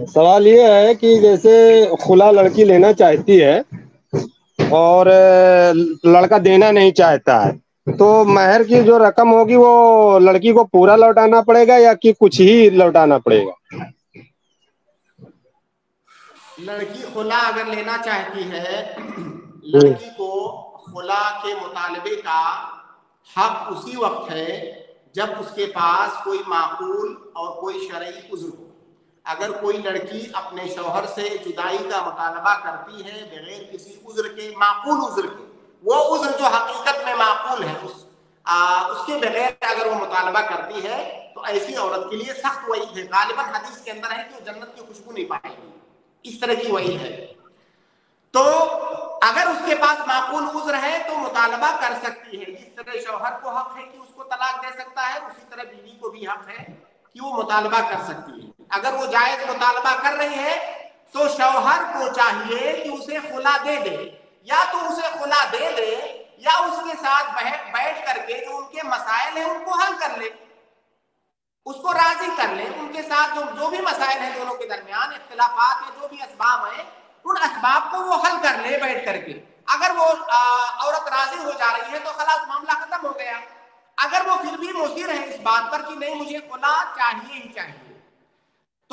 सवाल ये है कि जैसे खुला लड़की लेना चाहती है और लड़का देना नहीं चाहता है तो महर की जो रकम होगी वो लड़की को पूरा लौटाना पड़ेगा या कि कुछ ही लौटाना पड़ेगा? लड़की खुला अगर लेना चाहती है लड़की को खुला के मुतालबे का हक उसी वक्त है जब उसके पास कोई माकूल और कोई शरई उज्र हो। अगर कोई लड़की अपने शोहर से जुदाई का मुतालबा करती है बगैर किसी उज्र के माकूल उज्र के वो उज्र जो हकीकत में माकूल है उस आ, उसके बगैर अगर वो मुतालबा करती है तो ऐसी औरत के लिए सख्त वही है। गालिबन हदीस के अंदर है कि वो जन्नत की खुशबू नहीं पाएगी। इस तरह की वही है। तो अगर उसके पास माकूल उज्र है तो मुतालबा कर सकती है। जिस तरह शौहर को हक है कि उसको तलाक दे सकता है उसी तरह बीवी को भी हक है कि वो मुतालबा कर सकती है। अगर वो जायज़ मुतालबा कर रही है तो शौहर को चाहिए कि उसे खुला दे दे। या तो उसे खुला दे दे या उसके साथ बैठ करके जो उनके मसाइल है उनको हल कर ले। उसको राज़ी कर ले उनके साथ जो जो भी मसाइल है दोनों के दरमियान इख्तलाफात या जो भी असबाब है उन असबाब को वो हल कर ले बैठ करके। अगर वो आ, औरत राज़ी हो जा रही है तो खलास मामला खत्म हो गया। अगर वो फिर भी मुसिर है इस बात पर कि नहीं मुझे खुला चाहिए ही चाहिए।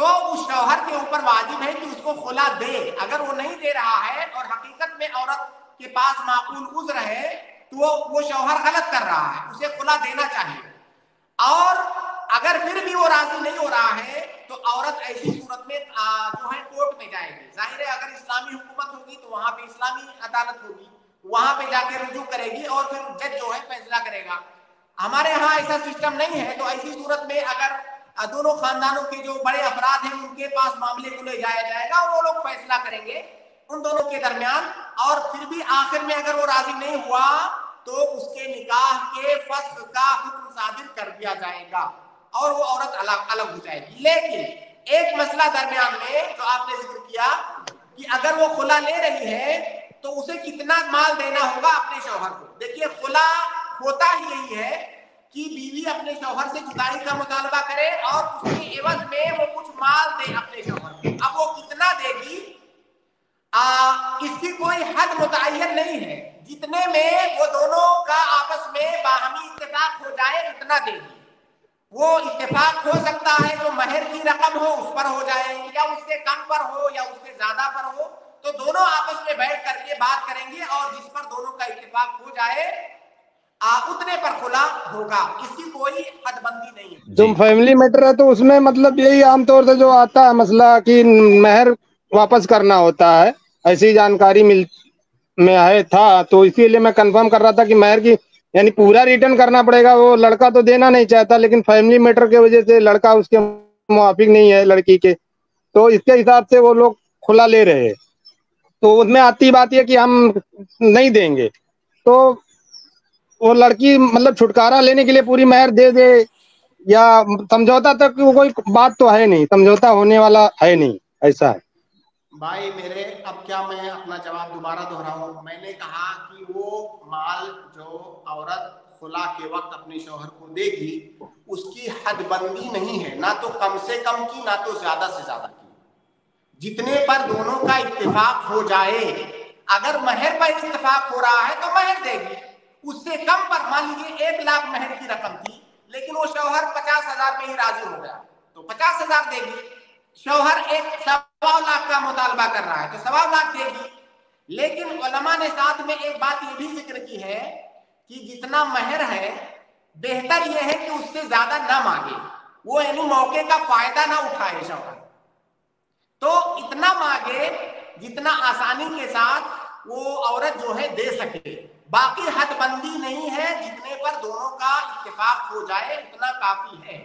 तो उस शौहर के ऊपर वाजिब है कि उसको खुला दे। अगर वो नहीं दे रहा है और हकीकत में औरत के पास माकूल उज्र है तो वो वो शौहर गलत कर रहा है। उसे खुला देना चाहिए। और अगर फिर भी वो राज़ी नहीं हो रहा है तो औरत ऐसी सूरत में जो है कोर्ट में जाएगी। ज़ाहिर है, अगर इस्लामी हुकूमत होगी तो वहाँ पे इस्लामी अदालत होगी। वहाँ पे जाके रुजू करेगी और फिर जज जो है फैसला करेगा। हमारे यहाँ ऐसा सिस्टम नहीं है तो ऐसी सूरत में अगर दोनों खानदानों के जो बड़े अफराद हैं, उनके पास मामले को ले जाया जाएगा और वो लोग फैसला करेंगे उन दोनों के दरमियान। और फिर भी आखिर में अगर वो राज़ी नहीं हुआ तो उसके निकाह के फस्ख का हुक्म सादिर कर दिया जाएगा और वो औरत अलग अलग हो जाएगी। लेकिन एक मसला दरमियान में जो आपने ज़िक्र किया कि अगर वो खुला ले रही है तो उसे कितना माल देना होगा अपने शौहर को? देखिए, खुला होता ही यही है कि बीवी अपने शौहर से जुदाई का मुतालबा करे और उसके एवज में वो कुछ माल दे अपने शौहर को। अब वो कितना देगी? आ, इसकी कोई हद मुतन नहीं है। जितने में वो दोनों का आपस में बाहमी इत्तेफाक हो जाए उतना देगी। वो इतफाक हो सकता है जो महर की रकम हो उस पर हो जाए या उससे कम पर हो या उससे ज़्यादा पर हो। तो दोनों आपस में बैठ करके बात करेंगे और जिस पर दोनों का इतफाक हो जाए आ, उतने पर खुला होगा। इसकी कोई हदबंदी नहीं है। जो। फैमिली मैटर है तो उसमें मतलब यही आमतौर से जो आता है मसला कि महर वापस करना होता है ऐसी जानकारी मिल में है था तो इसीलिए मैं कंफर्म कर रहा था कि महर की यानी पूरा रिटर्न करना पड़ेगा वो लड़का तो देना नहीं चाहता लेकिन फैमिली मैटर के वजह से लड़का उसके मुआफिक नहीं है लड़की के। तो इसके हिसाब से वो लोग खुला ले रहे हैं। तो उसमें आती बात यह कि हम नहीं देंगे। तो वो लड़की मतलब छुटकारा लेने के लिए पूरी महर दे दे, या समझौता तक कोई बात तो है नहीं, समझौता होने वाला है नहीं, ऐसा है। भाई मेरे, अब क्या मैं अपना जवाब दोबारा दोहराऊं? मैंने कहा कि वो माल जो औरत खुला के वक्त अपने शोहर को देगी, उसकी हदबंदी नहीं है, ना तो कम से कम की, ना तो ज़्यादा से ज़्यादा की। जितने पर दोनों का इत्तेफाक हो जाए, अगर महर पर इत्तेफाक हो रहा है तो महर देगी। उससे कम पर मान लीजिए एक लाख महर की रकम थी, लेकिन वो शौहर पचास हज़ार में ही राज़ी हो गया। तो पचास हज़ार देगी, शौहर एक सवा लाख का मुतालबा कर रहा है तो सवा लाख देगी। लेकिन उलमा ने साथ में एक बात ये भी ज़िक्र की है कि जितना महर है, बेहतर यह है कि उससे ज़्यादा ना मांगे। वो यानी मौके का फ़ायदा ना उठाए शौहर। तो इतना मांगे जितना आसानी के साथ वो औरत जो है दे सके। बाकी हदबंदी नहीं है, जितने पर दोनों का इतफाक हो जाए उतना काफ़ी है।